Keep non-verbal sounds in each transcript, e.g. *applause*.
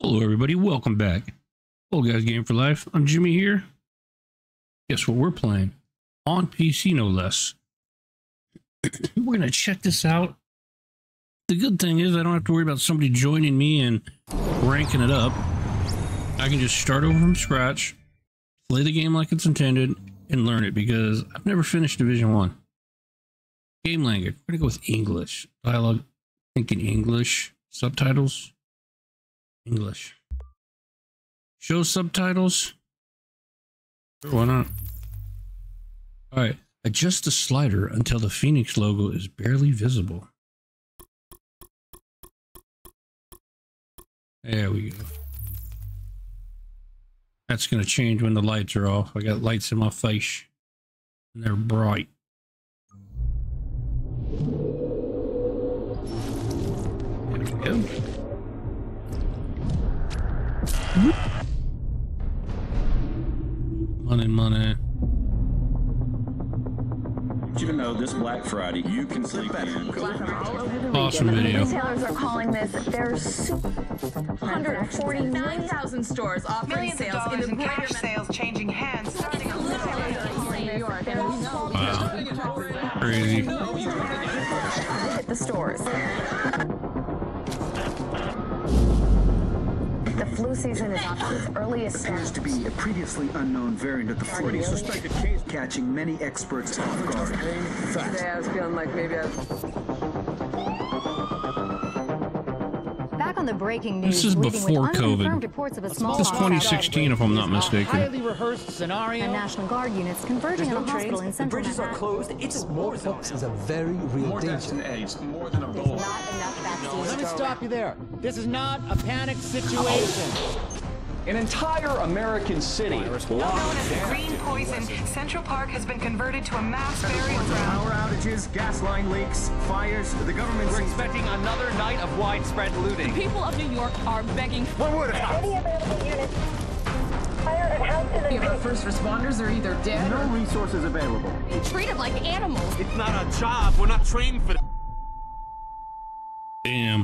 Hello, everybody. Welcome back. Old Guys Game for Life. I'm Jimmy here. Guess what we're playing? On PC, no less. *coughs* we're going to check this out. The good thing is I don't have to worry about somebody joining me and ranking it up. I can just start over from scratch, play the game like it's intended, and learn it because I've never finished Division 1. Game language. We're going to go with English. Dialogue, thinking English. Subtitles. English. Show subtitles. Sure, why not? All right. Adjust the slider until the Phoenix logo is barely visible. There we go. That's going to change when the lights are off. I got lights in my face and they're bright. There we go. Money, money. Want you to know this Black Friday, you can sleep in. Awesome video. Retailers are calling this their super 149,000 stores offering Millions of in dollars the in greater cash sales changing hands. Wow. Crazy. hit the stores. The flu season is off to its earliest appears to be a previously unknown variant of the flu, Suspected case. catching many experts off guard. Today I was feeling like maybe I on the breaking news, This is before COVID. reports of a This is 2016, if I'm not mistaken. highly rehearsed scenario. And National Guard units converging on a hospital in central Manhattan. closed. It's smallpox is a very real More deaths danger. than AIDS, more than There's Ebola. not enough vaccines Let me stop you there. This is not a panic situation. An entire American city Known locked as down. green poison, Central Park has been converted to a mass burial ground. Power outages, gas line leaks, fires. The government We're expecting another night of widespread looting. People of New York are begging What would have Any available units. Fire at house our first responders are either dead No resources available. treated like animals. It's not a job. We're not trained for Damn,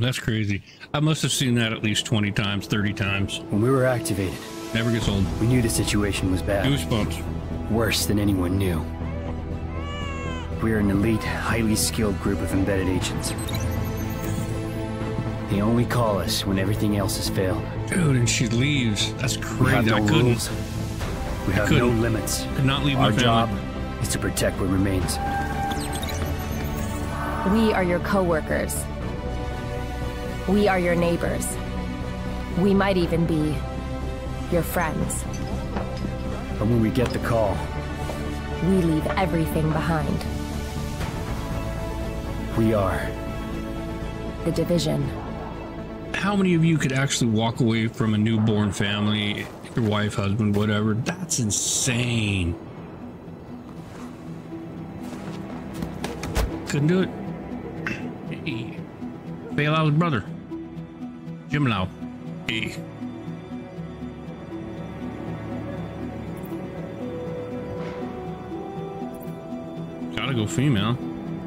that's crazy. I must have seen that at least 20 times, 30 times. When we were activated, Never gets old. we knew the situation was bad. Goosebumps. Worse than anyone knew. We're an elite, highly skilled group of embedded agents. They only call us when everything else has failed. Dude, and she leaves. That's We have crazy. no I couldn't. rules. We have no couldn't. limits. Could not leave my Our family. job is to protect what remains. We are your coworkers. We are your neighbors. We might even be your friends. But when we get the call, We leave everything behind. we are. The division. How many of you could actually walk away from a newborn family, your wife, husband, whatever? That's insane. Couldn't do it. *clears throat* Hey. out, Lao's brother. Jim Lao. Hey. Gotta go female.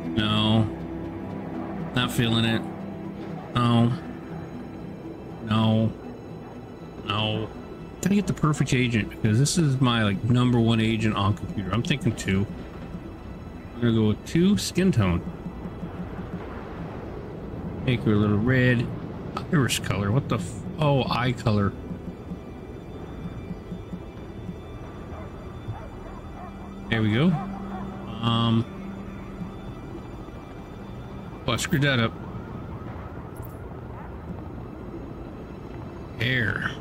No. Not feeling it. No. No. No. Gotta get the perfect agent because this is my like number one agent on computer. I'm thinking two. I'm gonna go with two skin tone. Make her a little red. Iris color. What the? Oh, eye color. There we go. Um. I screwed that up. Hair.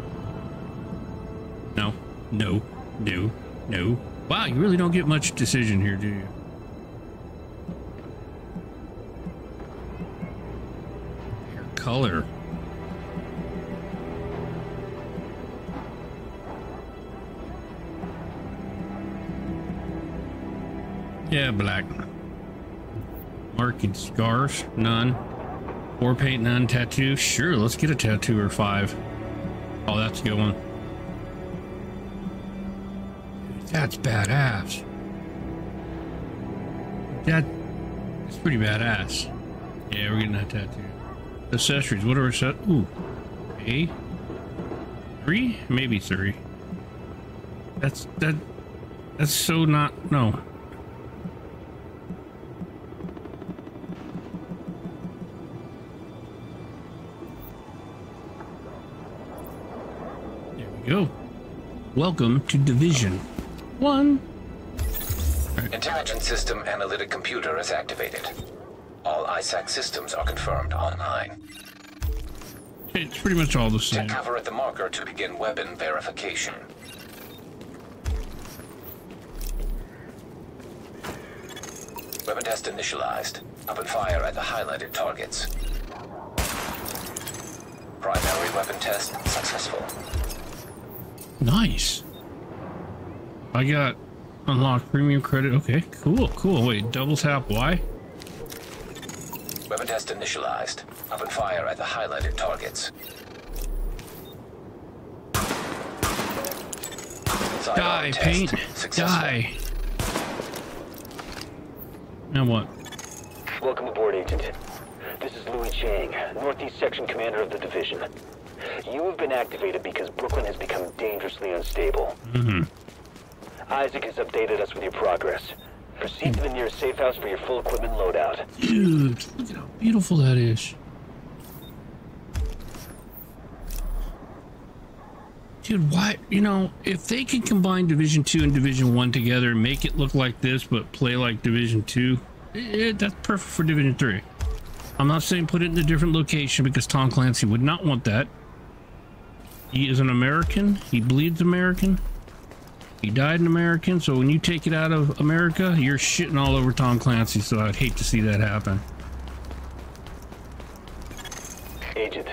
No, no, no, no. Wow, you really don't get much decision here, do you? Hair color. Yeah, black. Marked scars, none. War paint, none. Tattoo, sure. Let's get a tattoo or five. Oh, that's a good one. That's badass. That it's pretty badass. Yeah, we're getting that tattoo. Accessories. What are we set? Ooh, a three, maybe three. That's that. That's so not no. Welcome to Division One. Intelligence System Analytic Computer is activated. All ISAC systems are confirmed online. It's pretty much all the Take same. cover at the marker to begin weapon verification. Weapon test initialized. Open fire at the highlighted targets. Primary weapon test successful. Nice. I got unlocked premium credit. Okay, cool, cool. Wait, double tap Y? Weapon test initialized. Open fire at the highlighted targets. Die, test paint. successful. Die. Now what? Welcome aboard, Agent. This is Louis Chang, Northeast Section Commander of the Division. You have been activated because Brooklyn has become dangerously unstable. Mm-hmm. ISAC has updated us with your progress. Proceed to the nearest safe house for your full equipment loadout. Dude, look at how beautiful that is. Dude, why? You know, if they can combine Division Two and Division One together and make it look like this, but play like Division Two, eh, that's perfect for Division Three. I'm not saying put it in a different location because Tom Clancy would not want that. He is an American. He bleeds American. He died an American, so when you take it out of America, you're shitting all over Tom Clancy, so I'd hate to see that happen. Agent,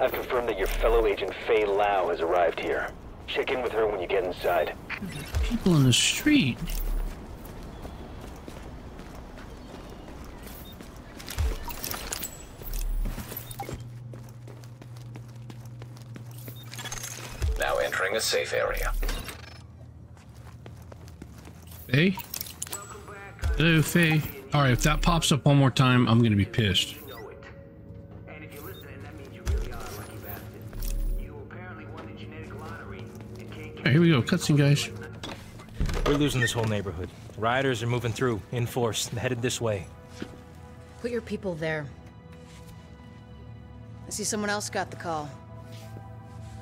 I've confirmed that your fellow agent Faye Lau has arrived here. Check in with her when you get inside. People in the street. Now entering a safe area. Faye? Hello, Faye. Alright, if that pops up one more time, I'm gonna be pissed. Alright, here we go. Cutscene, guys. We're losing this whole neighborhood. Rioters are moving through, in force, headed this way. Put your people there. I see someone else got the call.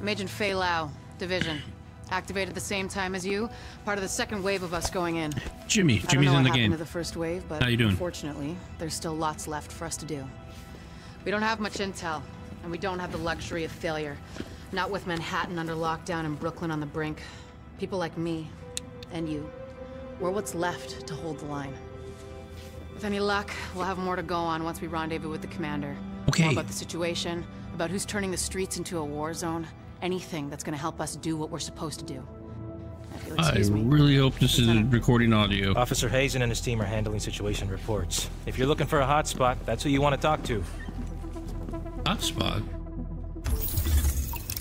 I'm Agent Faye Lau, Division. Activated at the same time as you, part of the second wave of us going in. Jimmy. I Jimmy's in the game. to the first wave, but How you doing? unfortunately, there's still lots left for us to do. We don't have much intel, and we don't have the luxury of failure. Not with Manhattan under lockdown and Brooklyn on the brink. People like me, and you, we're what's left to hold the line. With any luck, we'll have more to go on once we rendezvous with the commander. Okay. More about the situation, about who's turning the streets into a war zone, anything that's gonna help us do what we're supposed to do. I really hope this is recording audio. Officer Hazen and his team are handling situation reports. If you're looking for a hotspot, that's who you want to talk to. Hotspot?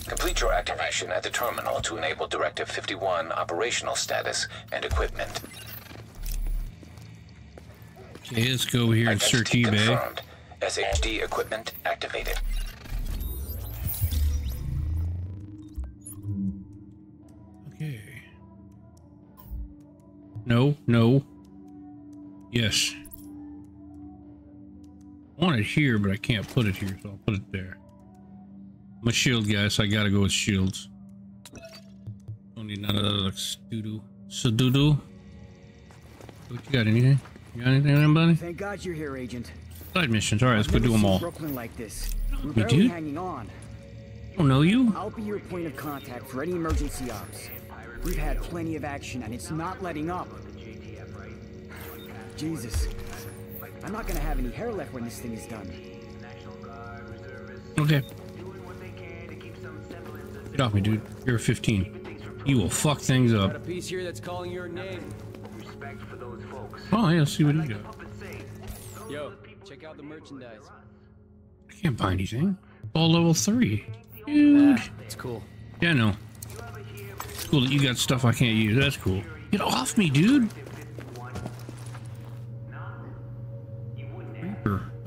Complete your activation at the terminal to enable Directive 51 operational status and equipment. Okay, let's go here and search Identity eBay. confirmed. SHD equipment activated. No, no. Yes. I want it here, but I can't put it here, so I'll put it there. I'm a shield guy, so I gotta go with shields. Don't need none of that like. So doo-doo. What you got, anything? You got anything, anybody? Thank God you're here, Agent. Side missions, alright, let's go do them all. Brooklyn like this. We're do? hanging on. Don't know you? I'll be your point of contact for any emergency ops. We've had plenty of action, and it's not letting up. Jesus. I'm not gonna have any hair left when this thing is done. Okay. Get off me, dude. You're 15. You will fuck things Got a up. piece here that's calling your name. Oh, yeah, let's see what he got. Yo, check out the merchandise. I can't buy anything. All level 3. Dude. It's cool. Yeah, I know. It's cool that you got stuff I can't use. That's cool. Get off me, dude.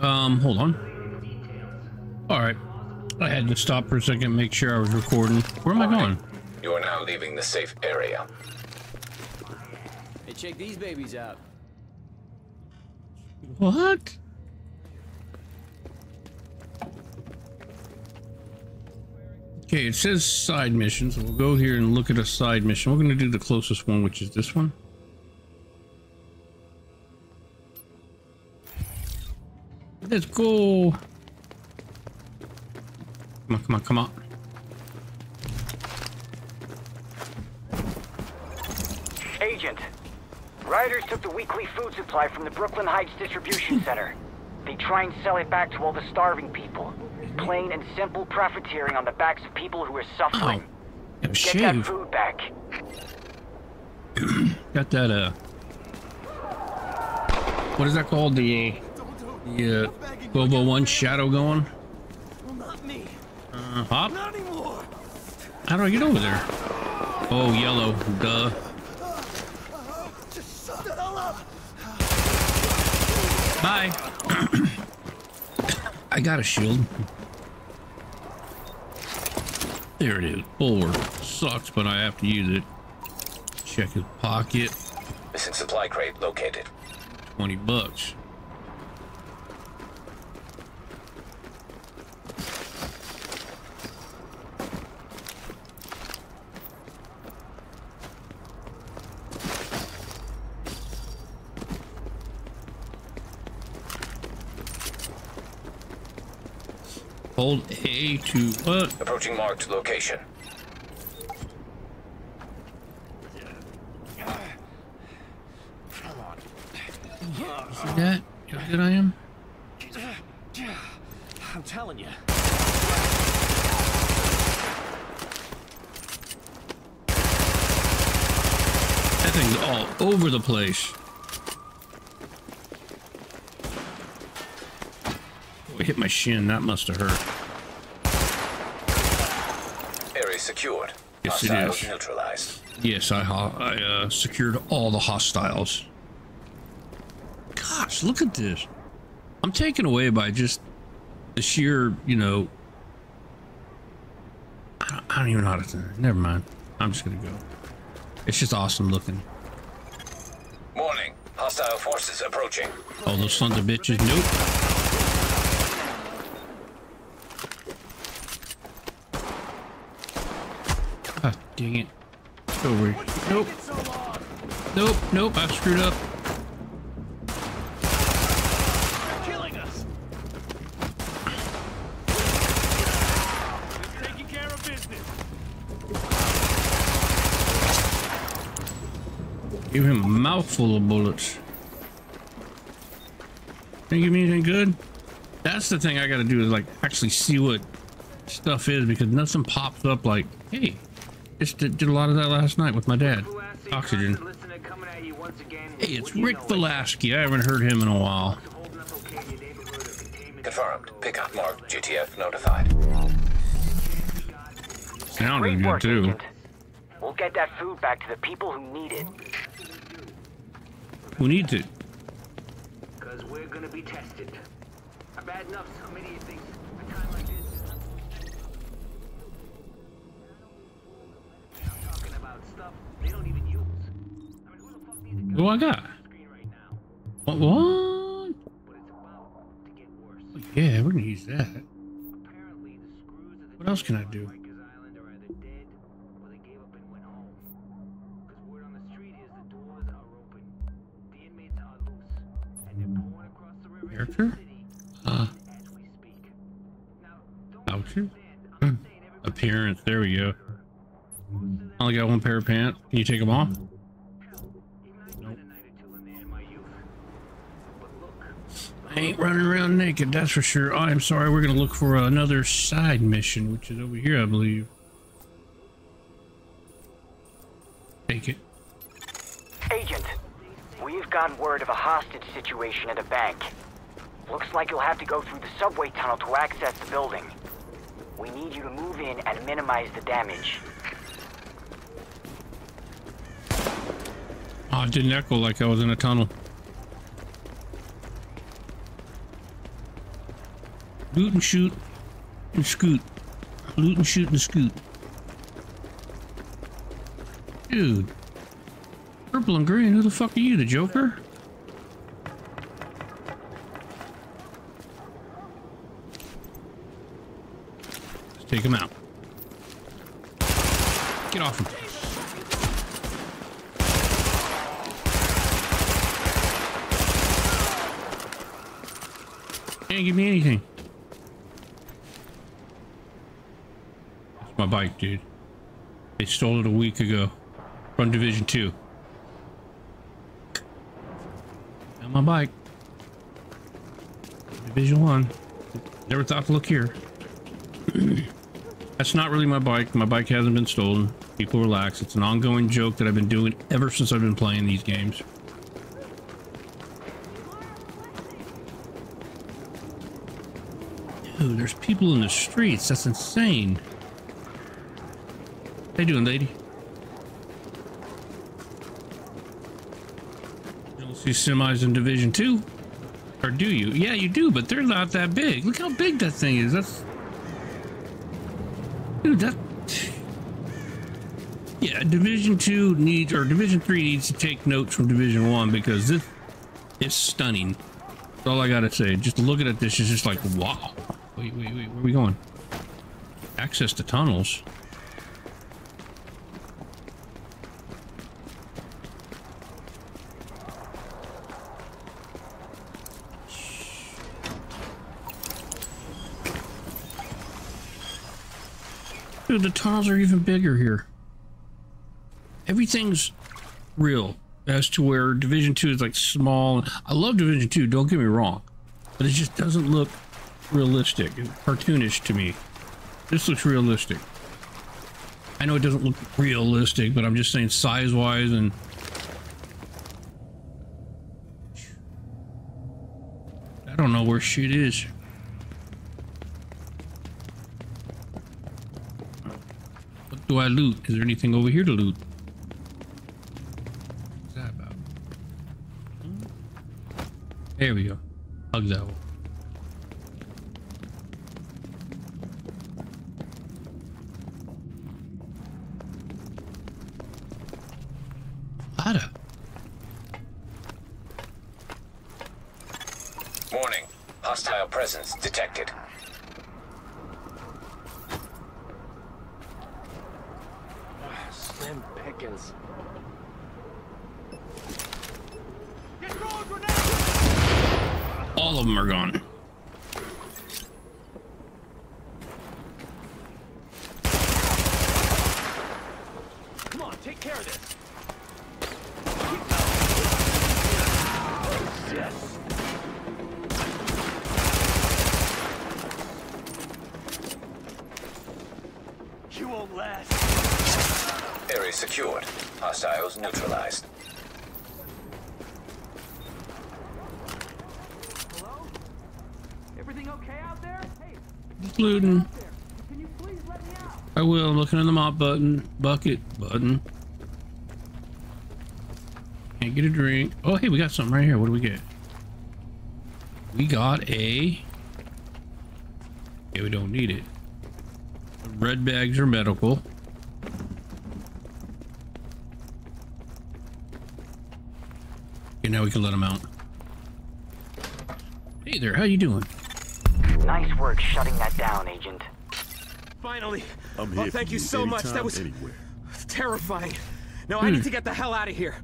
Um, hold on. All right. I had to stop for a second, and make sure I was recording. Where am I going? You are now leaving the safe area. Hey, check these babies out. What? Okay, it says side missions. We'll go here and look at a side mission. We're going to do the closest one, which is this one. Let's go. Come on, come on, come on. Agent, rioters took the weekly food supply from the Brooklyn Heights Distribution Center. They try and sell it back to all the starving people. Plain and simple profiteering on the backs of people who are suffering. Oh, Get shave. that food back. *clears throat* Got that, uh... What is that called? The, the, uh, Bobo 1 shadow going? Uh, hop? How do I get over there? Oh, yellow. Duh. Bye. *clears throat* I got a shield. There it is. Bulwark. Sucks, but I have to use it. Check his pocket. Missing supply crate located. 20 bucks. Hold A to what? Approaching marked location. See that? You know how good I am? I'm telling you. That thing's all over the place. Oh, it hit my shin. That must have hurt. Area secured. Yes, it Hostiles is. neutralized. Yes, I, I uh, secured all the hostiles. Gosh, look at this. I'm taken away by just the sheer, you know. I don't, I don't even know how to. Never mind. I'm just gonna go. It's just awesome looking. Warning. Hostile forces approaching. All those sons of bitches. Nope. Ah, dang it. It's over. here. Nope. Nope, nope, I screwed up. Killing us. Taking care of business. Give him a mouthful of bullets. Can you give me anything good? That's the thing I gotta do is like actually see what stuff is because nothing pops up like, hey, just did, did a lot of that last night with my dad. Oxygen. Hey, it's Rick Velasky. I haven't heard him in a while. Confirmed. Pickup marked. JTF notified. Sounded good too. Agent. We'll get that food back to the people who need it. Who needs it? Because we're gonna be tested. Bad enough some idiot thinks a time like this. Do I got? What? What? Yeah, we're gonna use that. What else can I do? Character? Uh. Voucher? Hmm. Appearance. There we go. I only got one pair of pants. Can you take them off? I ain't running around naked, that's for sure. I'm sorry, we're gonna look for another side mission, which is over here, I believe. Take it. Agent, we've got word of a hostage situation at a bank. Looks like you'll have to go through the subway tunnel to access the building. We need you to move in and minimize the damage. Oh, it didn't echo like I was in a tunnel. Loot and shoot and scoot. Loot and shoot and scoot. Dude. Purple and green, who the fuck are you, the Joker? Let's take him out. Get off him. Can't give me anything. My bike, dude. They stole it a week ago from Division 2. And my bike. Division 1. Never thought to look here. *clears throat* That's not really my bike. My bike hasn't been stolen. People relax. It's an ongoing joke that I've been doing ever since I've been playing these games. Dude, there's people in the streets. That's insane. You doing, lady? You don't see semis in Division 2? Or do you? Yeah, you do, but they're not that big. Look how big that thing is. That's... Dude, that... Yeah, Division 2 needs, or Division 3 needs to take notes from Division 1 because this is stunning. That's all I gotta say. Just looking at this is just like, wow. Wait, wait, wait, where are we going? Access to tunnels. Dude, the tunnels are even bigger here. Everything's real as to where Division 2 is like small. I love Division 2, don't get me wrong. But it just doesn't look realistic and cartoonish to me. This looks realistic. I know it doesn't look realistic, but I'm just saying size-wise and... I don't know where shit is. Do I loot? Is there anything over here to loot? What's that about? There we go. Hug that one. Ladder. Warning. Hostile presence detected. Slim pickings. All of them are gone. Come on, take care of this. Yes. You won't last. Area secured. Hostiles neutralized. Hello? Everything okay out there? Hey, Looting. can you please let me out? I will. Button. Bucket button. Can't get a drink. Oh, hey, we got something right here. What do we get? We got a... Yeah, we don't need it. Red bags are medical. Okay, now we can let them out. Hey there, how you doing? Nice work shutting that down, Agent. Finally. I'm oh, thank you you so much. That was anywhere. terrifying. No, I Hmm. need to get the hell out of here.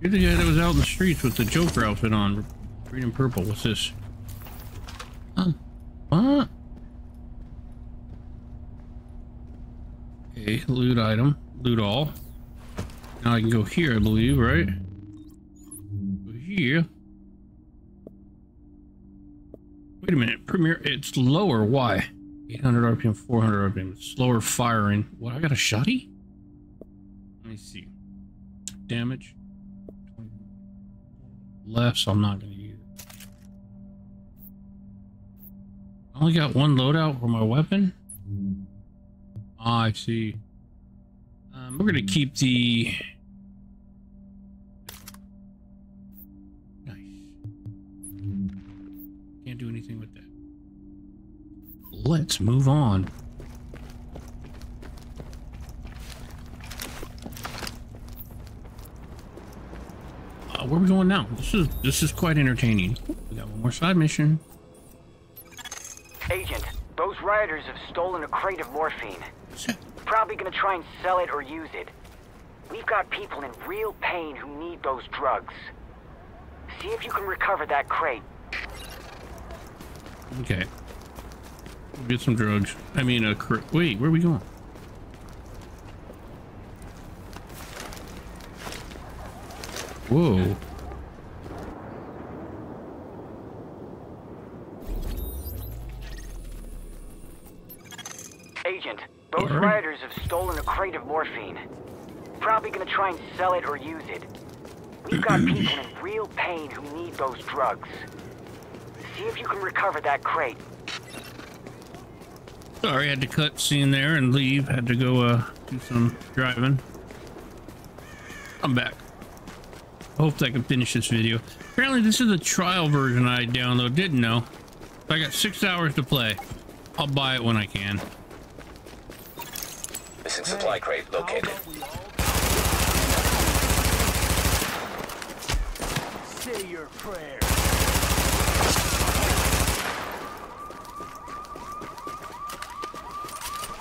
You're the guy that was out in the streets with the Joker outfit on. Green and purple. What's this? Huh? What? Okay, loot item. Loot all. Now I can go here, I believe, right? Go here. Wait a minute. Premier, it's lower. Why? 800 RPM, 400 RPM. Slower firing. What? I got a shotty? Let me see. Damage. Less, I'm not going to use it. I Only got one loadout for my weapon? Ah, I see. Um, we're gonna keep the... Let's move on. Uh, where are we going now? This is this is quite entertaining. We got one more side mission. Agent, those rioters have stolen a crate of morphine. Probably gonna try and sell it or use it. We've got people in real pain who need those drugs. See if you can recover that crate. Okay. Get some drugs. I mean, a cr- wait. Where are we going? Whoa. Agent, those Alright. rioters have stolen a crate of morphine. Probably gonna try and sell it or use it. We've got *clears throat* people in real pain who need those drugs. See if you can recover that crate. Sorry, I had to cut scene there and leave. Had to go uh, do some driving. I'm back. I hope I can finish this video. Apparently, this is a trial version I downloaded. Didn't know. I got six hours to play. I'll buy it when I can. Missing supply crate located. Say your prayer.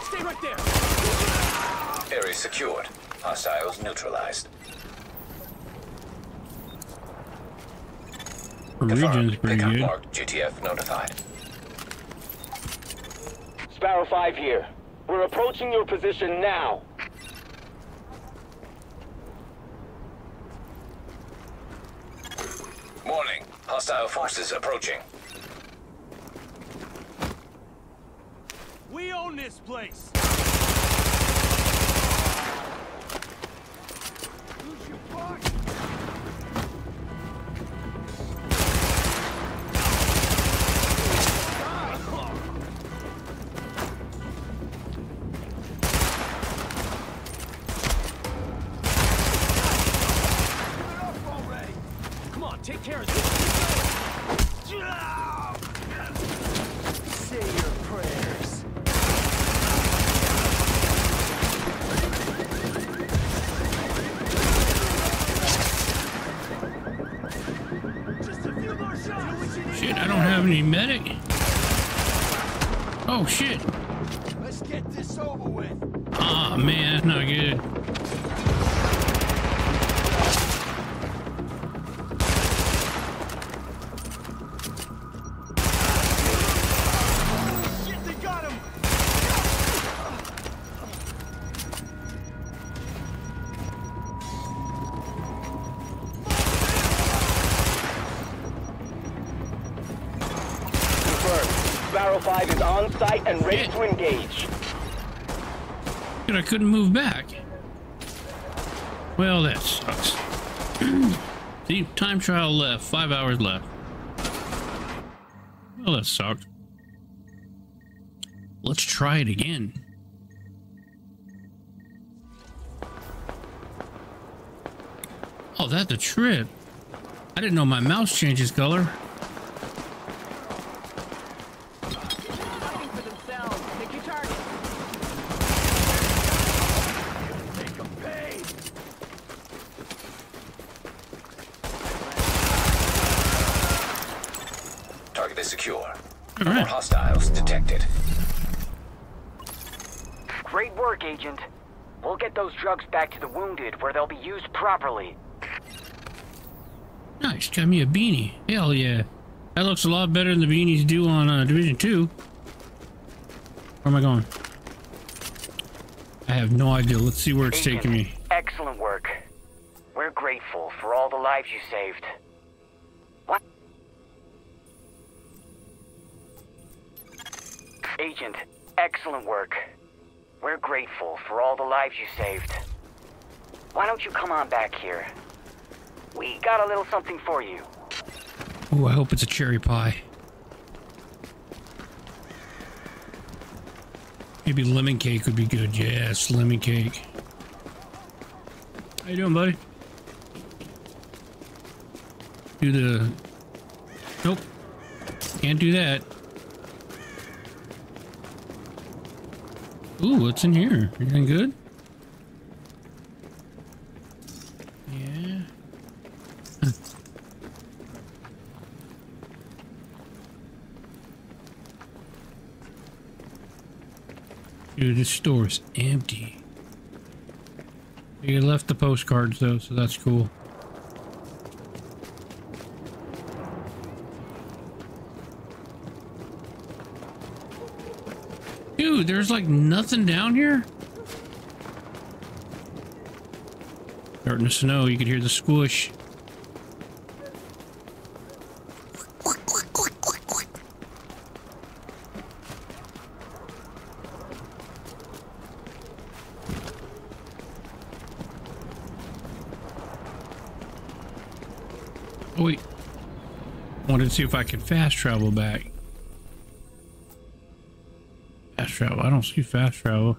Stay right there. Area secured. Hostiles neutralized. Region's pretty Pickup good. marked. JTF notified. Sparrow 5 here. We're approaching your position now. Warning. Hostile forces approaching. We own this place. Sparrow 5 is on site and ready to engage. Shit, I couldn't move back. Well, that sucks. *clears throat* See, time trial left. Five hours left. Well, that sucked. Let's try it again. Oh, that's a trip. I didn't know my mouse changes color. Fighting for themselves. Pick your target. Make them pay. Target is secure. All More right. hostiles detected. Great work, Agent. We'll get those drugs back to the wounded where they'll be used properly. Nice, got me a beanie. Hell yeah. That looks a lot better than the beanies do on uh, Division 2. Where am I going? I have no idea. Let's see where it's taking me. Excellent work. We're grateful for all the lives you saved. What? Agent, excellent work. We're grateful for all the lives you saved. Why don't you come on back here? We got a little something for you. Oh, I hope it's a cherry pie. Maybe lemon cake would be good. Yes, lemon cake. How you doing, buddy? Do the... Nope. Can't do that. Ooh, what's in here? Anything good? Yeah. *laughs* Dude, this store's empty. You left the postcards though, so that's cool. Dude, there's like nothing down here. Starting to snow, you could hear the squish. Oh, wait. Wanted to see if I could fast travel back. Travel. I don't see fast travel.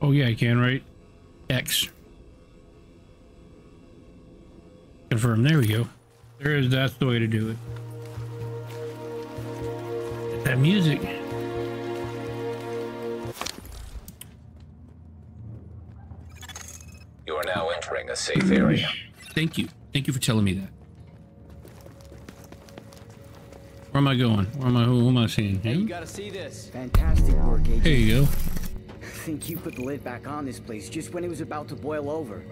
Oh yeah, I can, right? X. Confirm. There we go. There is. That's the way to do it. That music. You are now entering a safe area. Thank you. Thank you for telling me that. Am I going? Where am I? Who am I seeing? Hey, you gotta see this. Fantastic work, Agent. There you go. I think you put the lid back on this place just when it was about to boil over.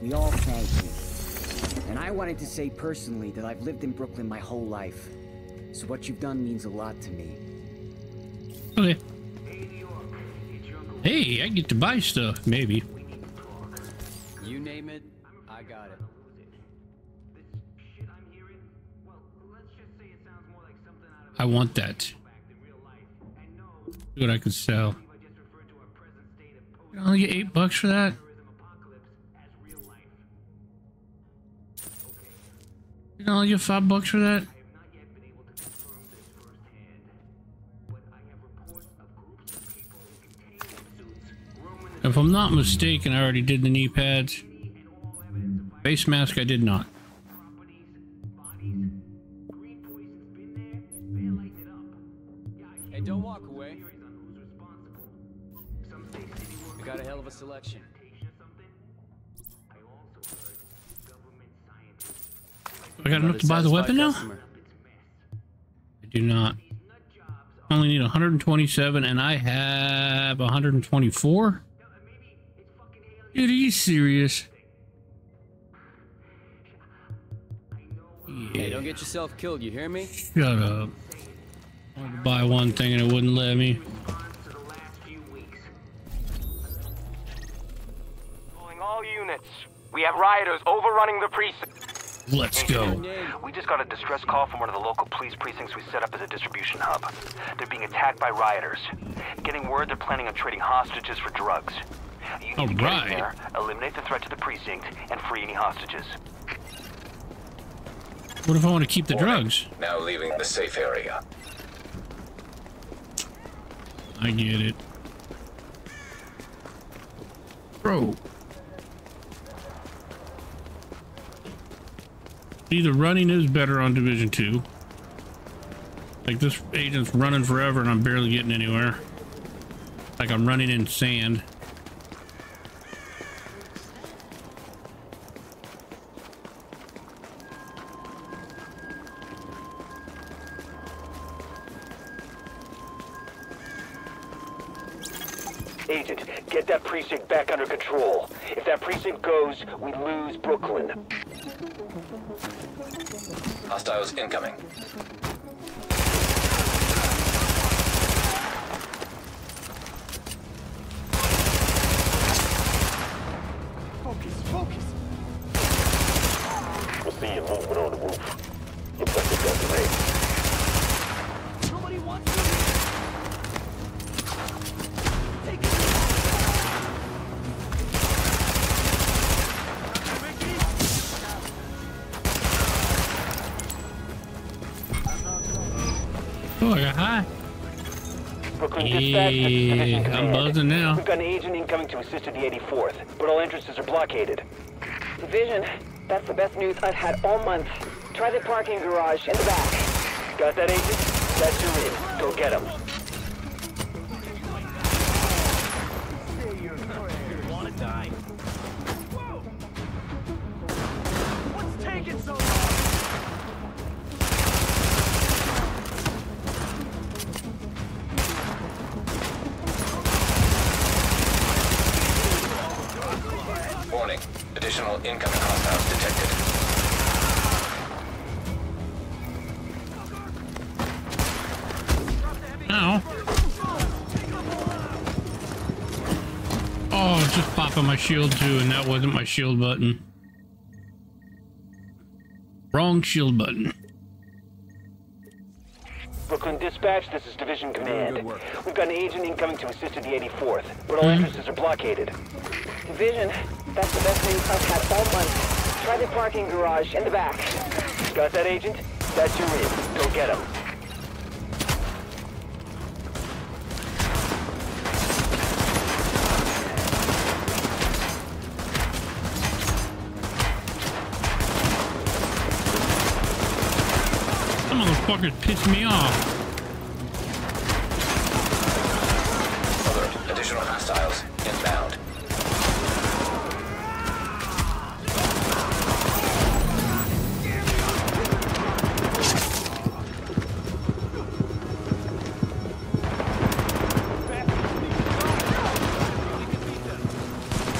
We all thank you. And I wanted to say personally that I've lived in Brooklyn my whole life. So what you've done means a lot to me. Okay. Hey, I get to buy stuff, maybe. You name it, I want that. See what I could sell. You only get eight bucks for that? You only get five bucks for that? If I'm not mistaken, I already did the knee pads. Face mask, I did not. Walk away. We got a hell of a selection. I got enough to buy the weapon now? I do not. I Only need 127 and I have 124? Dude, are you serious? Hey, don't get yourself killed, you hear me? Shut up. I wanted to buy one thing and it wouldn't let me. Calling all units. We have rioters overrunning the precinct. Let's go. We just got a distress call from one of the local police precincts we set up as a distribution hub. They're being attacked by rioters. Getting word they're planning on trading hostages for drugs. You need to get Alright. in there, eliminate the threat to the precinct, and free any hostages. What if I want to keep the drugs? Now leaving the safe area. I get it. Bro. Either running is better on Division 2. Like this agent's running forever and I'm barely getting anywhere. Like I'm running in sand. Oh, I got high. Brooklyn Dispatch, I'm buzzing now. We've got an agent incoming to assist at the 84th, but all entrances are blockaded. Division, that's the best news I've had all month. Try the parking garage in the back. Got that, agent? That's your in. Go get him. My shield too, and that wasn't my shield button. Wrong shield button. Brooklyn Dispatch, this is Division Command. We've got an agent incoming to assist at the 84th, but all hmm? entrances are blockaded. Division, that's the best news I've had all month. Try the parking garage in the back. Got that, agent? That's your in. Go get him. Motherfuckers piss me off. Alert. Additional hostiles inbound.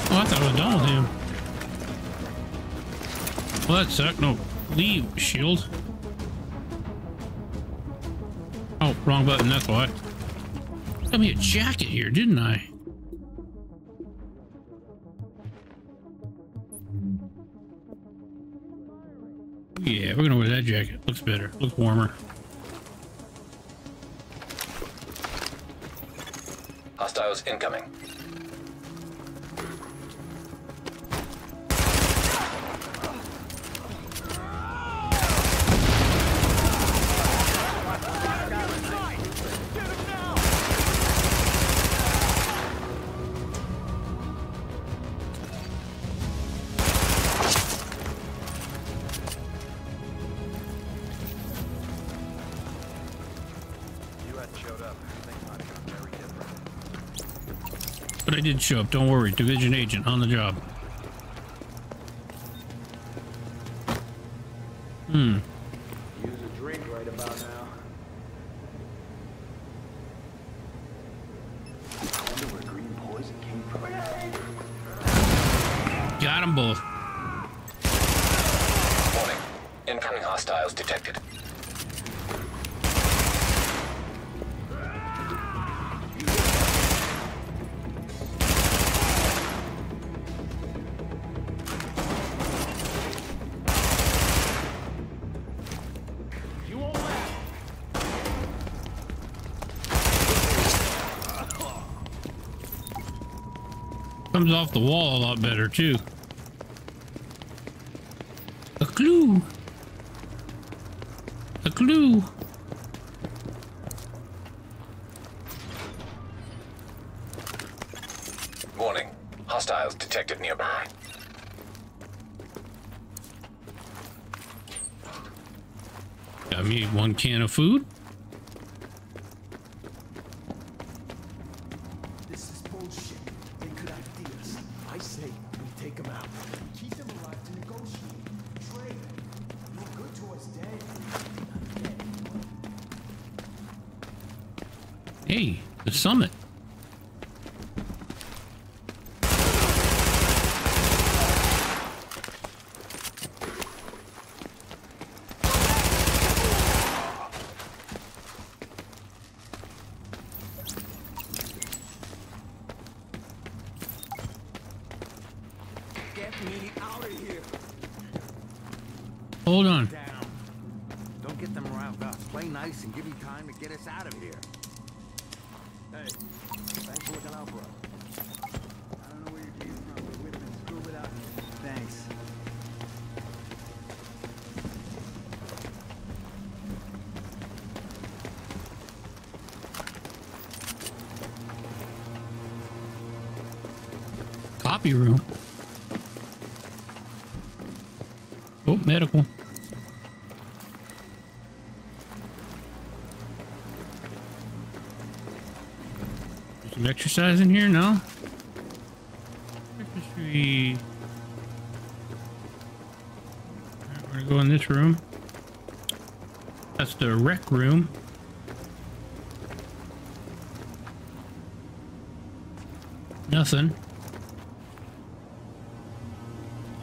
Oh, I thought I was done with him. Well, that sucked. No, leave, shield. Oh, wrong button, that's why. Got me a jacket here, didn't I? Yeah, we're gonna wear that jacket. Looks better. Looks warmer. Hostiles incoming. Show up. Don't worry. Division agent on the job. Comes off the wall a lot better too. A clue. A clue. Warning. Hostiles detected nearby. Got me one can of food. This is bullshit. They could ID us. I say we take them out. Keep them alive to negotiate. Trade. You're good to us, dead. Hey, the summit. Medical. There's some exercise in here? No? Registry. Alright, We're gonna go in this room. That's the rec room. Nothing.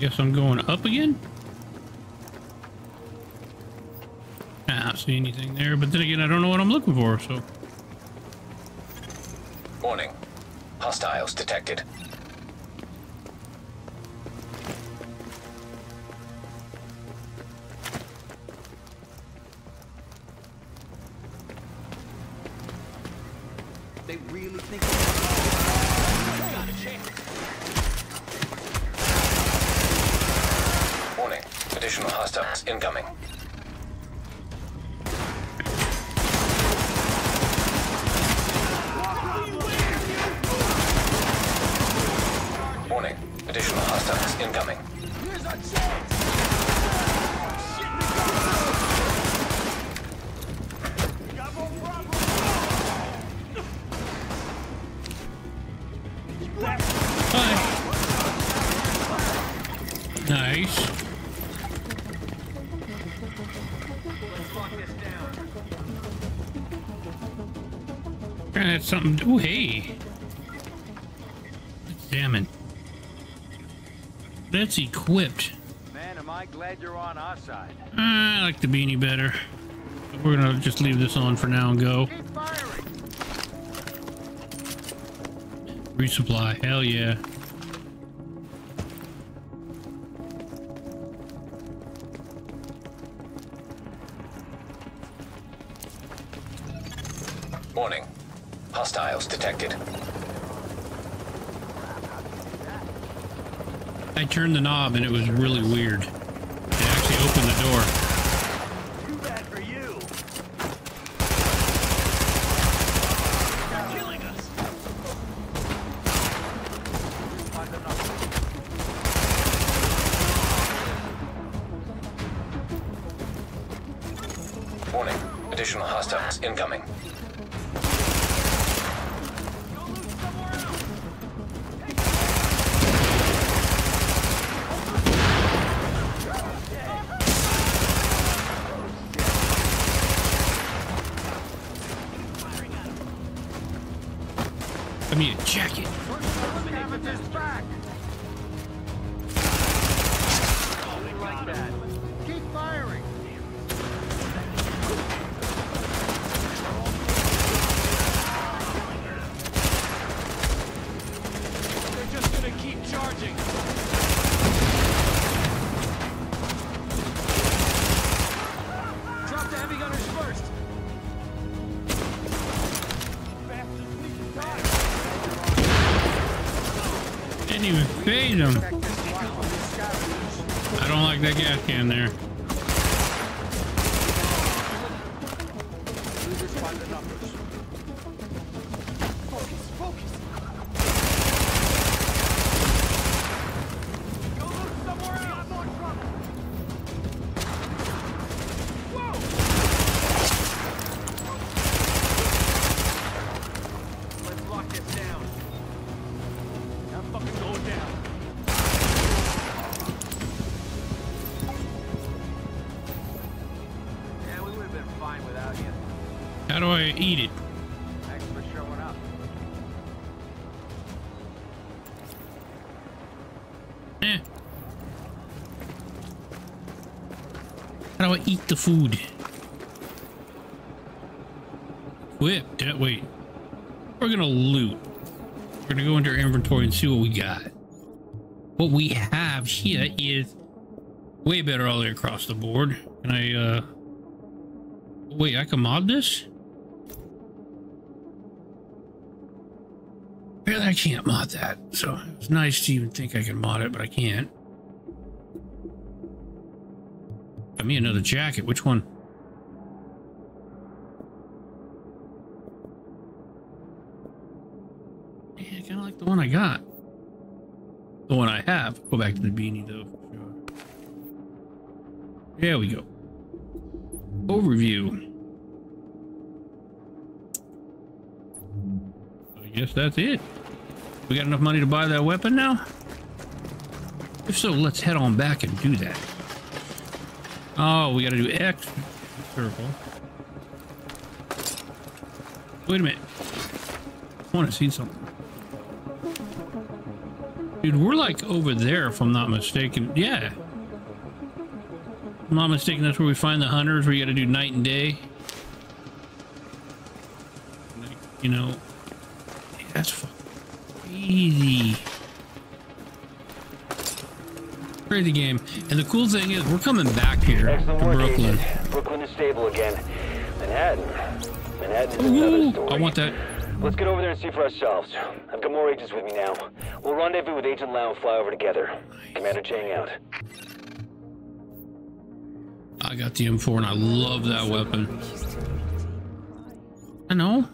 Guess I'm going up again? See anything there, but then again, I don't know what I'm looking for, so. Warning. Hostiles detected. Incoming. Here's our chance. Nice. That's something. Oh, hey. That's equipped. Man, am I glad you're on our side. Ah, I like the beanie better. We're gonna just leave this on for now and go. Resupply. Hell yeah. Turned the knob and it was really weird. I don't like that gas can there. Eat the food? Whip. That wait. We're gonna loot. We're gonna go into our inventory and see what we got. What we have here is way better all the way across the board. Can I uh wait, I can mod this? Apparently I can't mod that. So it's nice to even think I can mod it, but I can't. Got me another jacket. Which one? Yeah, kind of like the one I got. The one I have. Go back to the beanie though. There we go. Overview. I guess that's it. We got enough money to buy that weapon now? If so, let's head on back and do that. Oh, we gotta do X circle. Wait a minute. I want to see something. Dude, we're like over there, if I'm not mistaken. Yeah. If I'm not mistaken, that's where we find the hunters, where you gotta do night and day. Like, you know, that's fucking Crazy game. And the cool thing is, we're coming back here Excellent to Brooklyn. Agent. Brooklyn is stable again. Manhattan. Manhattan is Ooh, another story. I want that. Let's get over there and see for ourselves. I've got more agents with me now. We'll rendezvous with Agent Lau and fly over together. Commander Chang out. I got the M4 and I love that weapon. I know.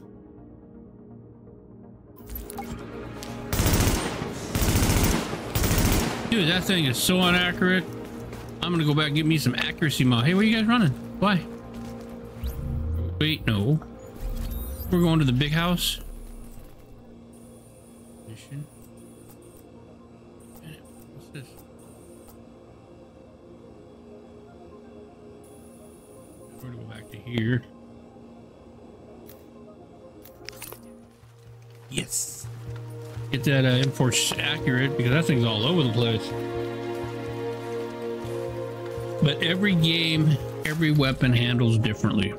Dude, that thing is so inaccurate. I'm gonna go back and get me some accuracy mod. Hey, where you guys running? Why? Wait, no. We're going to the big house. Mission. What's this? We're gonna go back to here. Yes. Get that uh, M4 accurate because that thing's all over the place. But every game, every weapon handles differently.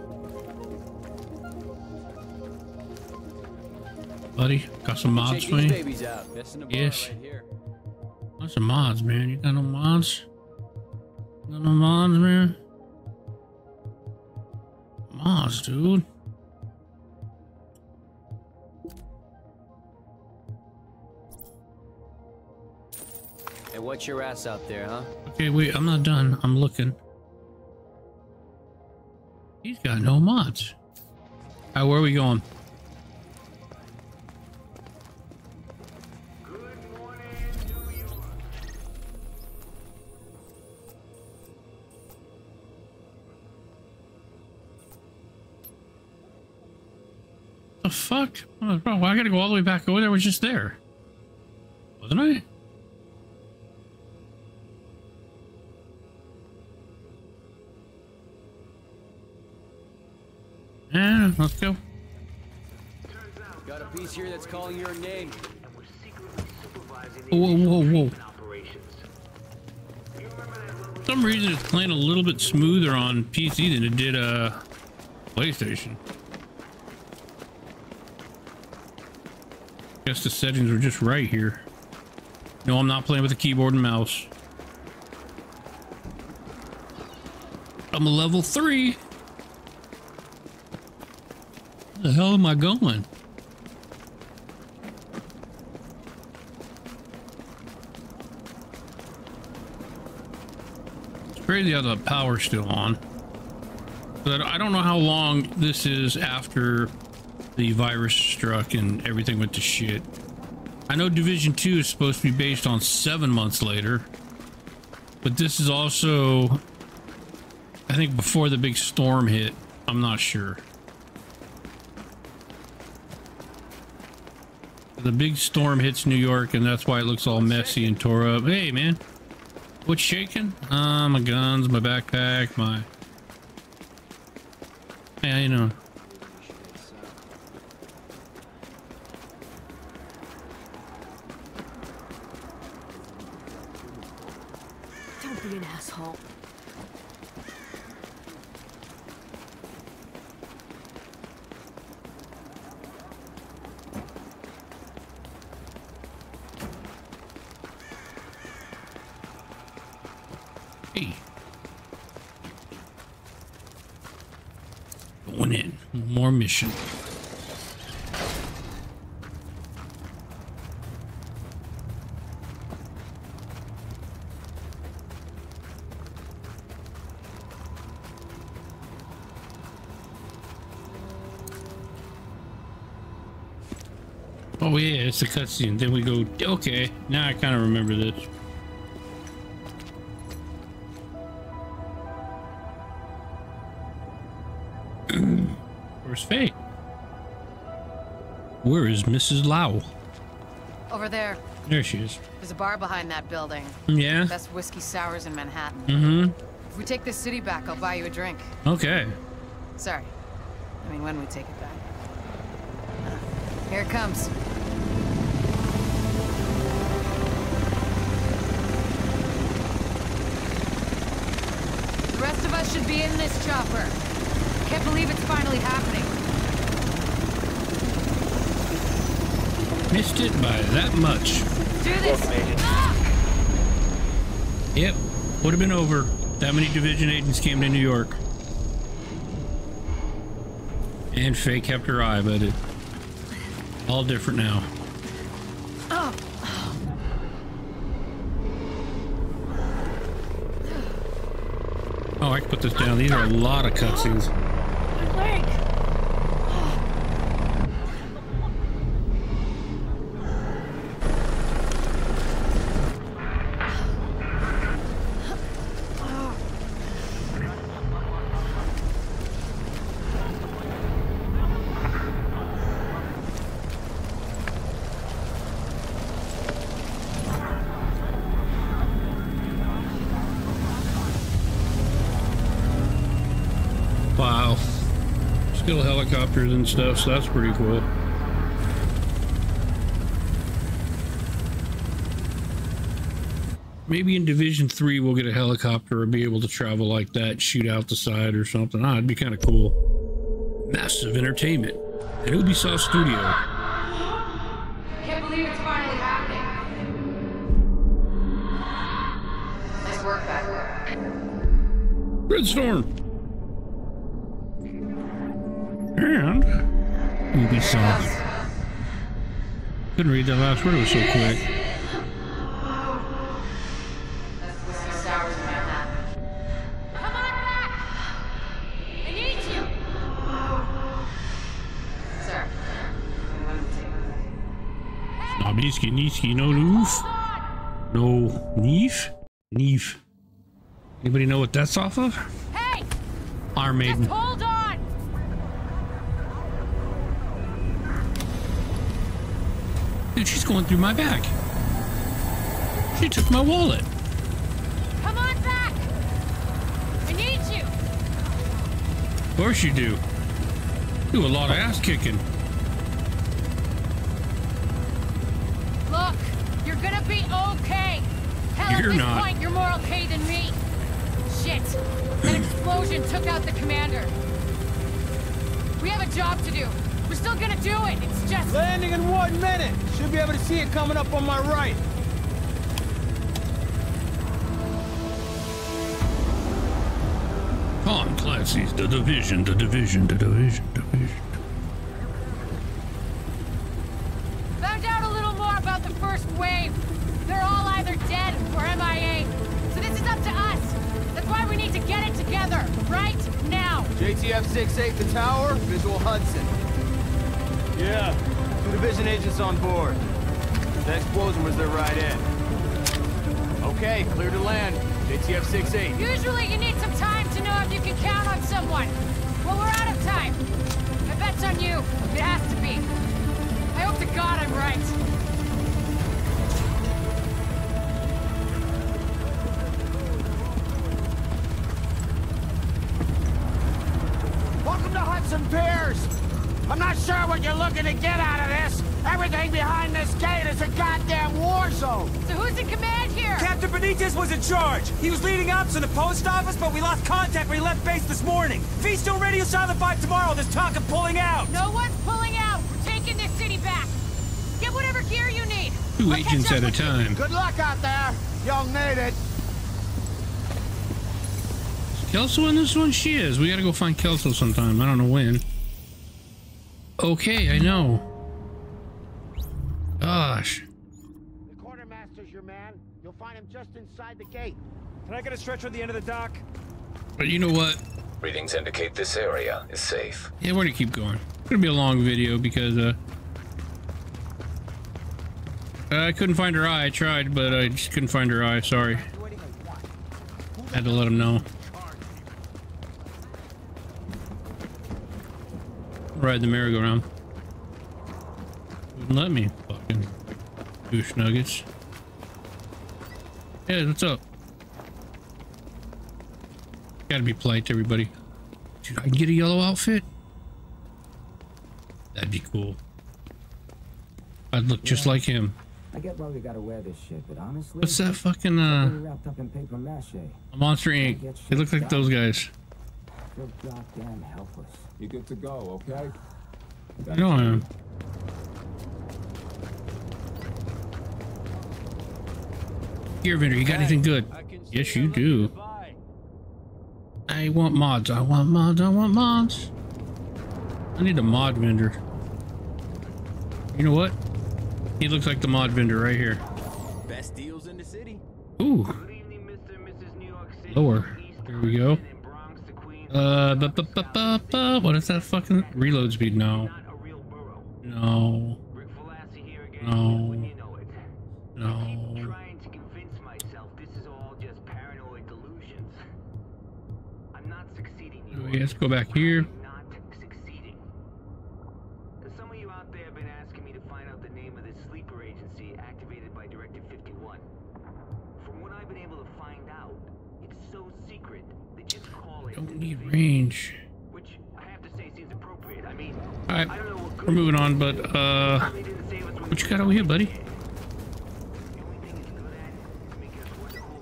Buddy, got some mods for you? babies out. Messing about Yes. right. What's some mods, man? You got no mods? Got no mods, man? Mods, dude. Watch your ass out there, huh? Okay, wait, I'm not done. I'm looking. He's got no mods. All right, where are we going? The fuck? Oh, Bro, I gotta go all the way back over there. I was just there. Wasn't I? Piece here that's calling your name. Whoa, whoa, whoa. For some reason it's playing a little bit smoother on PC than it did uh PlayStation. Guess the settings are just right here. No, I'm not playing with a keyboard and mouse. I'm a level three. Where the hell am I going? How the power's still on. But I don't know how long this is after the virus struck and everything went to shit. I know Division 2 is supposed to be based on seven months later. But this is also, I think, before the big storm hit. I'm not sure. The big storm hits New York, and that's why it looks all messy and tore up. Hey, man. What's shaking? Uh, my guns, my backpack, my... Yeah, you know. Don't be an asshole. Hey. Going in. More mission. Oh yeah, it's a cutscene. Then we go. Okay, now I kind of remember this. *clears throat* Where's Faye? Where is Mrs. Lau? Over there. There she is. There's a bar behind that building. Yeah? Best whiskey sours in Manhattan. Mm-hmm. If we take this city back, I'll buy you a drink. Okay. Sorry. I mean, when we take it back. Here it comes. Us should be in this chopper. Can't believe it's finally happening. Missed it by that much. Do this. Ah! Yep. Would have been over. That many division agents came to New York. And Faye kept her eye, but it all different now. Oh. Oh, I can put this down. These are a lot of cutscenes. And stuff, so that's pretty cool. Maybe in Division 3 we'll get a helicopter or be able to travel like that, shoot out the side or something. Ah, it'd be kind of cool. Massive entertainment at Ubisoft Studio. Can't believe it's finally happening. Nice work. Red Storm! And Ubisoft. Couldn't read that last word, it was so quick. I need you. Sir. Snobbyski, Niski, no noof. No neef? Neef. Anybody know what that's off of? Hey! Iron Maiden. Dude, she's going through my back. She took my wallet. Come on back! I need you! Of course you do. Do a lot of ass kicking. Look, you're gonna be okay. Hell, You're at this not. point, you're more okay than me. Shit. That explosion took out the commander. We have a job to do. We're still gonna do it. It's just... Landing in one minute. Should be able to see it coming up on my right. Tom Clancy's The Division, The Division, The Division, Division. Found out a little more about the first wave. They're all either dead or MIA. So this is up to us. That's why we need to get it together, right now. JTF 6-8, the tower, visual Hudson. Yeah, two division agents on board. The explosion was their right end. Okay, clear to land. JTF 6-8. Usually you need some time to know if you can count on someone. Well, we're out of time. My bet's on you. It has to be. I hope to God I'm right. Looking to get out of this. Everything behind this gate is a goddamn war zone. So who's in command here? Captain Benitez was in charge. He was leading ops in the post office, but we lost contact when he left base this morning. If he's still radio silent by tomorrow, there's talk of pulling out. No one's pulling out. We're taking this city back. Get whatever gear you need. Two I'll agents at a with you. time. Good luck out there. You'll need it. Kelso in this one? She is. We gotta go find Kelso sometime. I don't know when. Okay, I know. Gosh. The quartermaster's your man. You'll find him just inside the gate. Can I get a stretcher at the end of the dock? But you know what? Readings indicate this area is safe. Yeah, we're gonna keep going. It's gonna be a long video because uh Uh, I couldn't find her eye. I tried, but I just couldn't find her eye. Sorry. Had to let him know. Ride the merry-go-round. Wouldn't let me. Fucking douche nuggets. Yeah, what's up? Gotta be polite to everybody. Dude, I can get a yellow outfit? That'd be cool. I'd look just like him. I get why we gotta wear this shit, but honestly, What's that fucking, uh, wrapped up in paper mache. Monster Inc. They look like those guys. Feel goddamn helpless. You good to go, okay? I know I am. Here, vendor, you got anything good? Yes, you do. I want mods. I want mods. I want mods. I need a mod vendor. You know what? He looks like the mod vendor right here. Best deals in the city. Ooh. Lower. There we go. Uh, bu- bu- bu- bu- bu- what is that fucking reload speed? No. No. No. No. Okay, let's go back here. Some of you out there have been asking me to find out the name of this sleeper agency activated by Directive 51. From what I've been able to find out, it's so secret they just call it. Don't need range. Which I have to say seems appropriate. I mean, Alright, we're moving on, but, uh, what you got over here, buddy?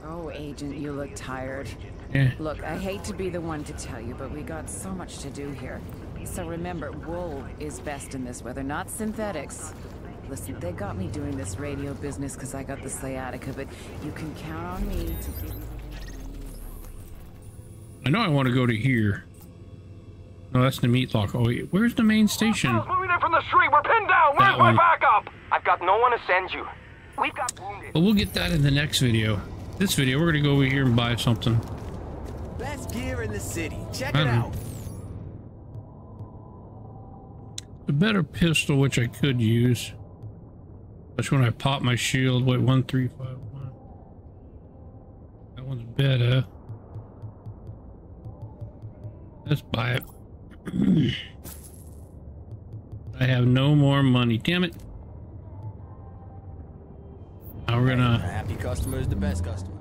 Oh, Agent, you look tired. Yeah. Look, I hate to be the one to tell you, but we got so much to do here. So remember, wool is best in this weather, not synthetics. Listen, they got me doing this radio business because I got the sciatica, but you can count on me to give you... I know I want to go to here. No, that's the meat lock. Oh, wait, where's the main station? Moving in from the street. We're pinned down. That Where's my one. backup? I've got no one to send you. We've got wounded. But we'll get that in the next video. This video, we're gonna go over here and buy something. Best gear in the city. Check it know. out. A better pistol, which I could use. That's when I pop my shield. Wait, one, three, five, one. That one's better. Let's buy it. *clears throat* I have no more money. Damn it. Now we're gonna. happy customer is the best customer.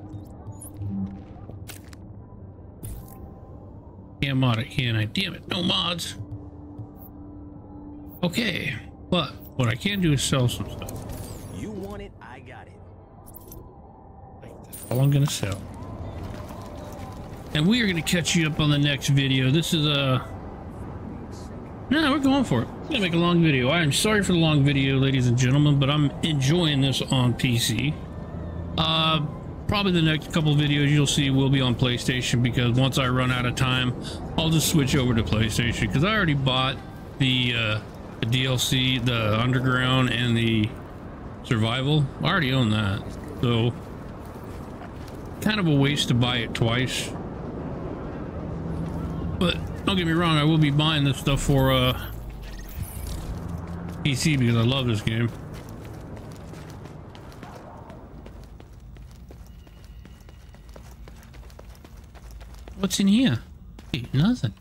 Can't mod it, can I? Damn it, no mods. Okay, but what I can do is sell some stuff. You want it, I got it. all I'm gonna sell. And we are gonna catch you up on the next video. This is a. No, we're going for it. We're gonna make a long video. I am sorry for the long video, ladies and gentlemen, but I'm enjoying this on PC. Uh, probably the next couple videos you'll see will be on PlayStation because once I run out of time, I'll just switch over to PlayStation because I already bought the uh, the DLC, the Underground, and the Survival. I already own that, so kind of a waste to buy it twice. But don't get me wrong, I will be buying this stuff for uh, PC because I love this game. What's in here? Hey, nothing.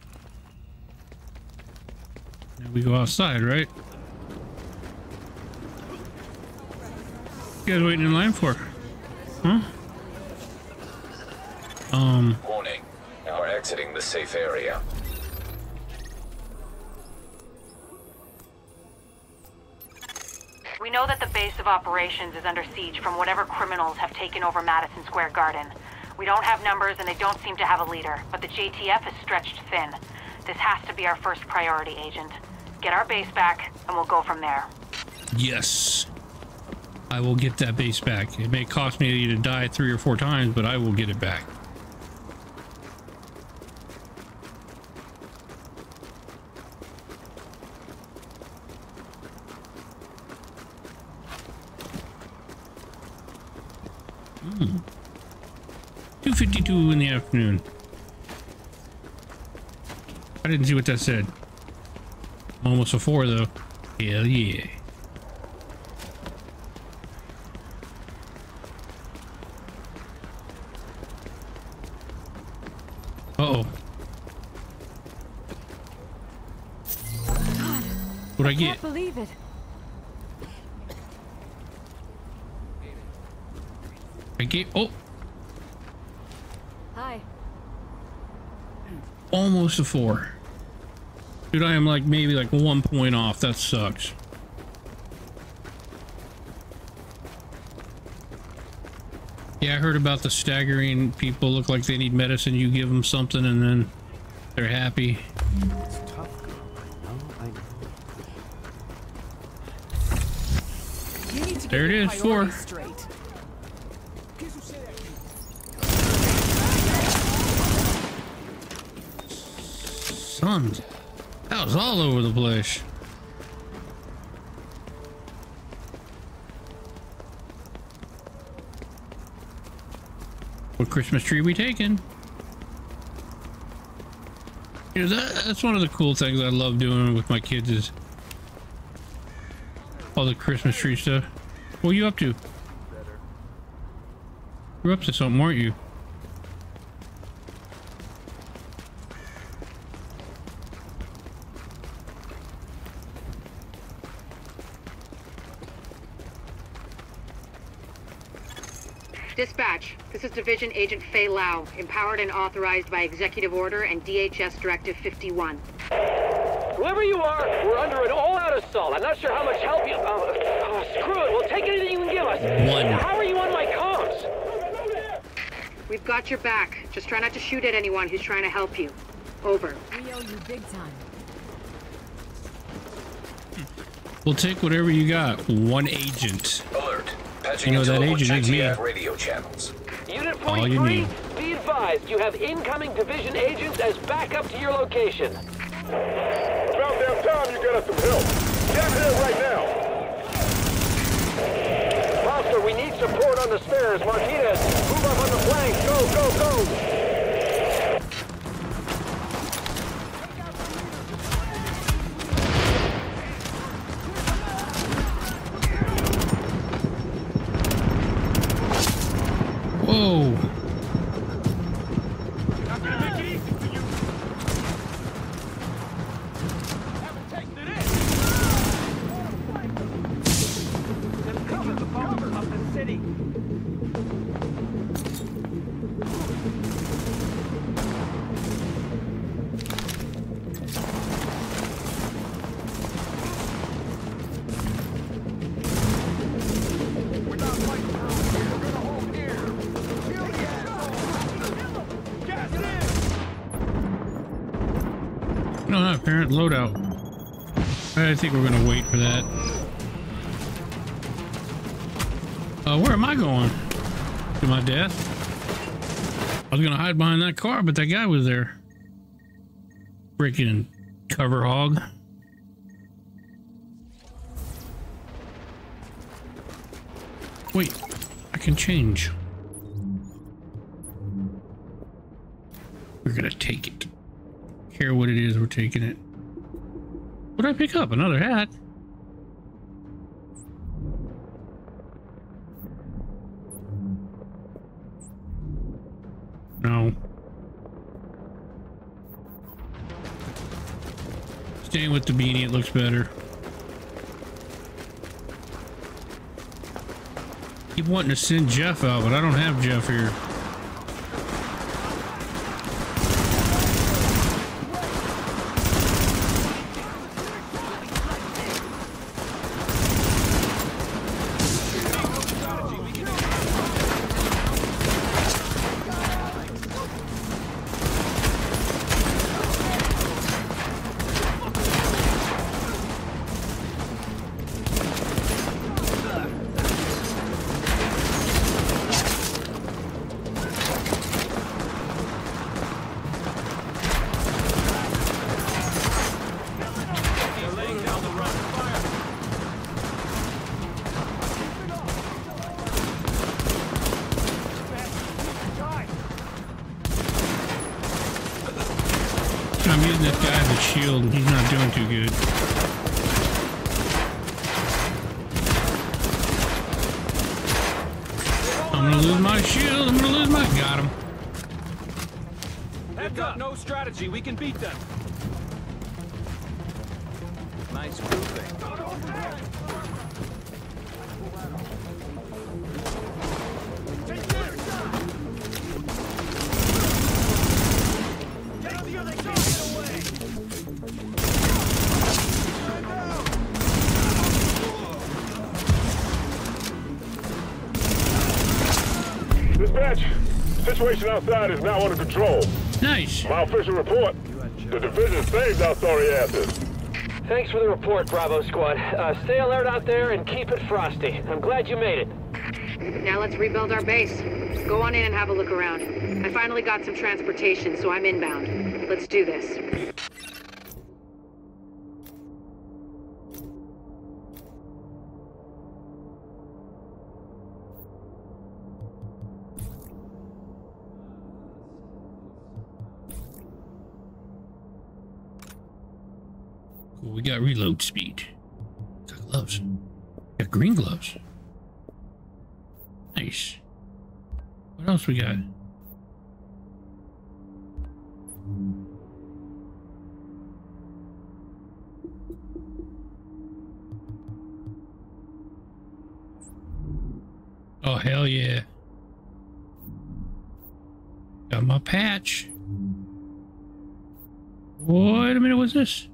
Now we go outside, right? You guys waiting in line for? Huh? Um, Warning. Now we're exiting the safe area. We know that the base of operations is under siege from whatever criminals have taken over Madison Square Garden. We don't have numbers and they don't seem to have a leader, but the JTF is stretched thin. This has to be our first priority, Agent. Get our base back, and we'll go from there. yes. I will get that base back. It may cost me to die three or four times, but I will get it back. Hmm. 2.52 in the afternoon. I didn't see what that said. Almost a four though. Hell yeah. Uh oh. What'd I, I get? Can't believe it. I get. Oh, Hi. almost a four. Dude, I am like maybe like one point off. That sucks. Yeah, I heard about the staggering people look like they need medicine. You give them something and then they're happy. It's tough. I know, I know. You need to There get it your is, four. straight. That was all over the place. What Christmas tree we taking? You know, that, that's one of the cool things I love doing with my kids is all the Christmas tree stuff. What are you up to? You're up to something, weren't you? Dispatch, this is Division Agent Faye Lau, empowered and authorized by Executive Order and DHS Directive 51. Whoever you are, we're under an all-out assault. I'm not sure how much help you... Oh, oh, screw it. We'll take anything you can give us. One. How are you on my comms? We've got your back. Just try not to shoot at anyone who's trying to help you. Over. We owe you big time. We'll take whatever you got. One agent. Alert. Patching You know into that local agent is me. Radio channels. Unit All you 43, need. Be advised, you have incoming division agents as backup to your location. It's About damn time you get us some help. Get here right now. Monster, we need support on the stairs. Martinez, move up on the flank. Go, go, go. Whoa. Apparent loadout. I think we're gonna wait for that. Uh, where am I going? To my death? I was gonna hide behind that car, but that guy was there. Freaking cover hog. Wait, I can change. We're gonna take it. Care what it is, we're taking it. What did I pick up? Another hat? No. Staying with the beanie, it looks better. Keep wanting to send Jeff out, but I don't have Jeff here. Shield, he's not doing too good. I'm gonna lose my shield. I'm gonna lose my. Got him. They've got no strategy. We can beat them. Nice grouping. Outside is now under control. Nice. My official report. The division saved our sorry asses. Thanks for the report, Bravo Squad. Uh, stay alert out there and keep it frosty. I'm glad you made it. Now let's rebuild our base. Go on in and have a look around. I finally got some transportation, so I'm inbound. Let's do this. Got reload speed. Got gloves. Got green gloves. Nice. What else we got? Oh, hell yeah. Got my patch. Wait a minute, what's this?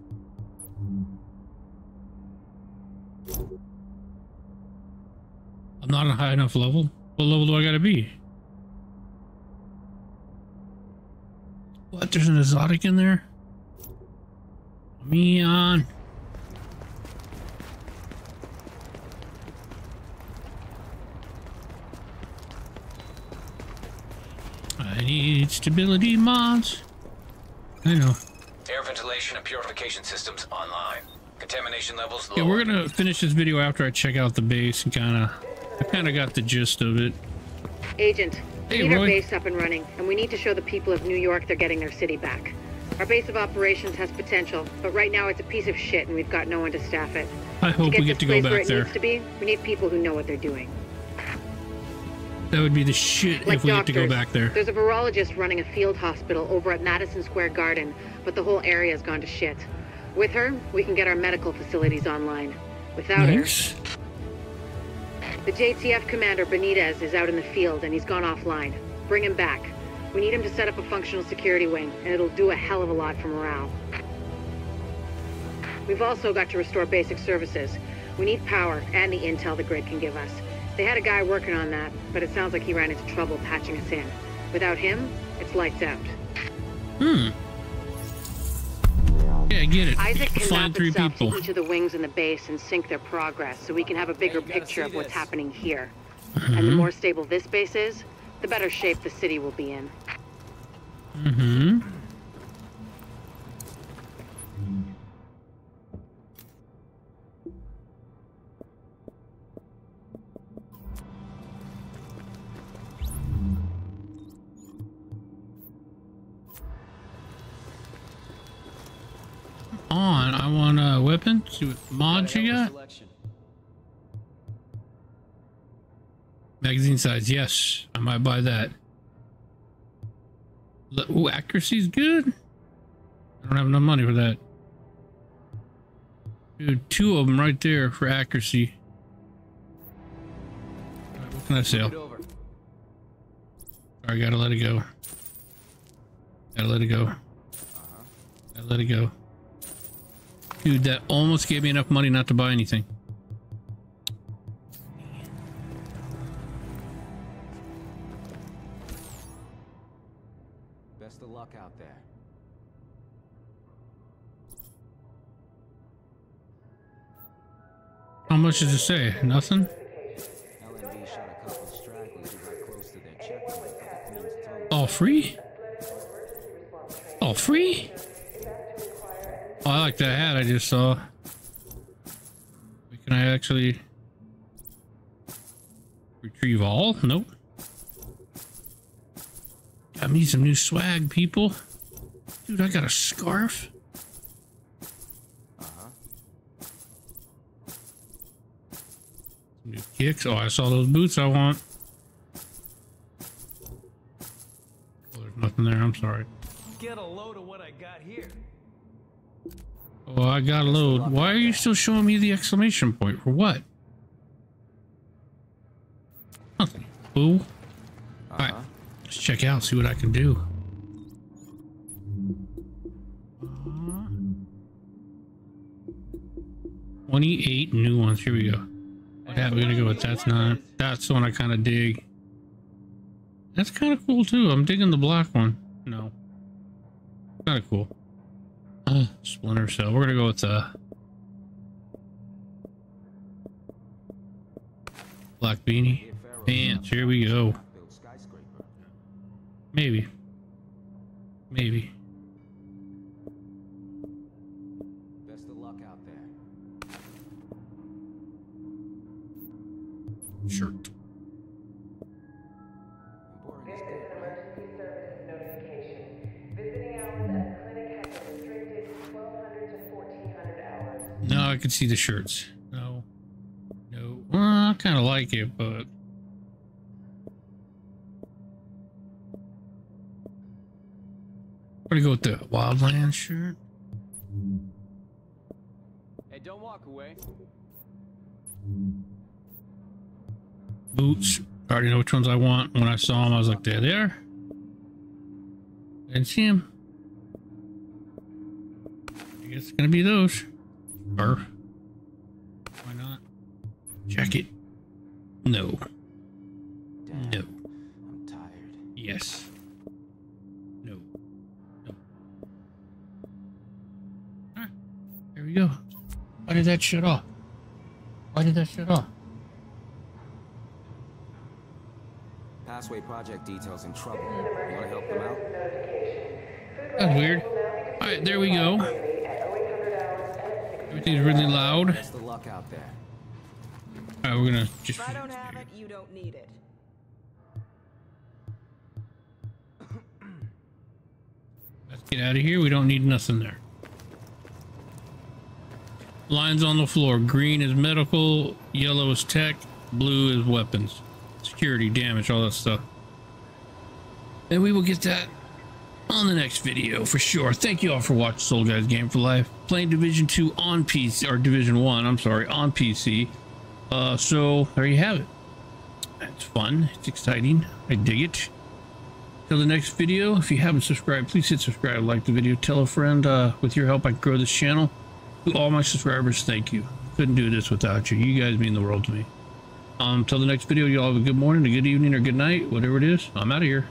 I'm not on a high enough level. What level do I gotta be? What? There's an exotic in there? Me on. I need stability mods. I know. Air ventilation and purification systems online. Contamination levels low. Yeah, we're gonna finish this video after I check out the base and kind of, I kind of got the gist of it. Agent, we Hey, need our base up and running, and we need to show the people of New York they're getting their city back. Our base of operations has potential, but right now it's a piece of shit and we've got no one to staff it. I hope to get we get to go place where it there. needs to be, we need people who know what they're doing. That would be the shit Like if we get to go back there. There's a virologist running a field hospital over at Madison Square Garden, but the whole area's gone to shit. With her, we can get our medical facilities online. Without Nice. her, the JTF commander Benitez is out in the field and he's gone offline. Bring him back. We need him to set up a functional security wing, and it'll do a hell of a lot for morale. We've also got to restore basic services. We need power and the intel the grid can give us. They had a guy working on that, but it sounds like he ran into trouble patching us in. Without him, it's lights out. Hmm. Yeah, I get it. ISAC can Find map three itself people. to each of the wings in the base and sync their progress so we can have a bigger picture of what's happening here. And the Mhm. more stable this base is, the better shape the city will be in. Mm-hmm. On, I want a weapon. See what mods you got. Magazine size, yes. I might buy that. Ooh, accuracy's good. I don't have enough money for that. Dude, two of them right there for accuracy. Alright, what can I sell? Sorry, gotta let it go. Gotta let it go. Gotta let it go. Dude, that almost gave me enough money not to buy anything. Best of luck out there. How much does it say? Nothing? LMB shot a couple of stragglers who got close to their checkpoint at the Queen's Toes. All free? All free? Oh, I like that hat I just saw. Can I actually retrieve all? Nope. Got me some new swag, people. Dude, I got a scarf. Uh-huh. New kicks. Oh, I saw those boots I want. Oh, there's nothing there. I'm sorry. Get a load of what I got here. Oh, I got a load. Why are you still showing me the exclamation point? For what? Nothing. Boo. Alright. Let's check out, see what I can do. Uh-huh. Twenty-eight new ones. Here we go. Yeah, we're gonna go with that's not. That's the one I kind of dig. That's kind of cool too. I'm digging the black one. No. Kind of cool. Uh, Splinter Cell. We're gonna go with uh Black beanie. Pants. Here we go. Maybe. Maybe. Best of luck out there. Shirt. I can see the shirts. No. No. Well, I kind of like it, but... We're gonna go with the Wildland shirt. Hey, don't walk away. Boots. I already know which ones I want. When I saw them, I was like, they are. there." Didn't see him. I guess it's gonna be those. Or why not? Check it. No. No. I'm tired. Yes. No. No. Ah, there we go. Why did that shut off? Why did that shut off? Passway project details in trouble. You want to help them out? That's weird. All right, there we go. Everything's really loud. Best of luck out there. All right, we're gonna just. If I don't have it, you don't need it. Let's get out of here. We don't need nothing there. Lines on the floor. Green is medical, yellow is tech, blue is weapons, security, damage, all that stuff. And we will get that on the next video for sure. Thank you all for watching Old Guys Game for Life. Playing Division 2 on PC, or Division 1, I'm sorry, on PC. Uh, so there you have it. It's fun. It's exciting. I dig it. Till the next video, if you haven't subscribed, please hit subscribe, like the video, tell a friend. Uh, with your help, I grow this channel. To all my subscribers, thank you. Couldn't do this without you. You guys mean the world to me. Um, till the next video, y'all have a good morning, a good evening, or good night, whatever it is. I'm out of here.